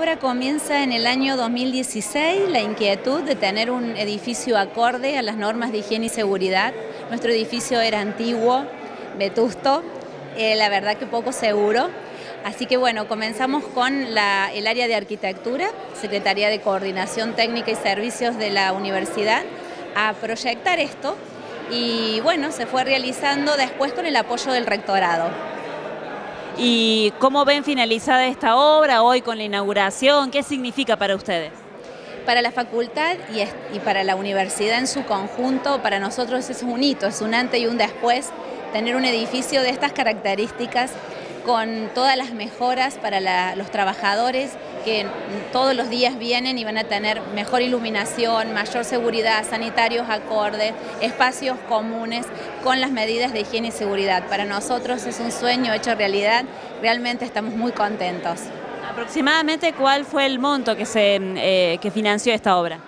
obra comienza en el año 2016, la inquietud de tener un edificio acorde a las normas de higiene y seguridad. Nuestro edificio era antiguo, vetusto, eh, la verdad que poco seguro. Así que bueno, comenzamos con el área de arquitectura, Secretaría de Coordinación Técnica y Servicios de la Universidad, a proyectar esto y bueno, se fue realizando después con el apoyo del rectorado. ¿Y cómo ven finalizada esta obra hoy con la inauguración? ¿Qué significa para ustedes? Para la facultad y, para la universidad en su conjunto, para nosotros es un hito, es un antes y un después tener un edificio de estas características con todas las mejoras para los trabajadores que todos los días vienen y van a tener mejor iluminación, mayor seguridad, sanitarios acordes, espacios comunes con las medidas de higiene y seguridad. Para nosotros es un sueño hecho realidad, realmente estamos muy contentos. ¿Aproximadamente cuál fue el monto que, se, eh, que financió esta obra?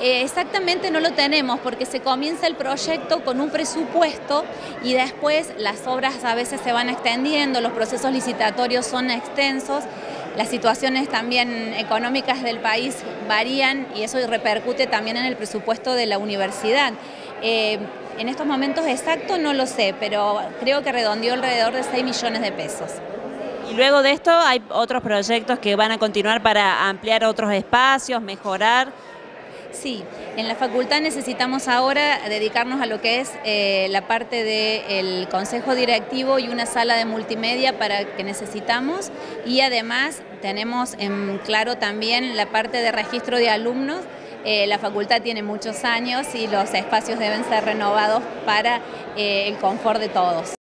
Eh, exactamente no lo tenemos porque se comienza el proyecto con un presupuesto y después las obras a veces se van extendiendo, los procesos licitatorios son extensos, las situaciones también económicas del país varían y eso repercute también en el presupuesto de la universidad. Eh, en estos momentos exactos no lo sé, pero creo que redondeó alrededor de 6 millones de pesos. Y luego de esto hay otros proyectos que van a continuar para ampliar otros espacios, mejorar. Sí, en la facultad necesitamos ahora dedicarnos a lo que es eh, la parte del consejo directivo y una sala de multimedia para que necesitamos y además tenemos en claro también la parte de registro de alumnos. Eh, la facultad tiene muchos años y los espacios deben ser renovados para eh, el confort de todos.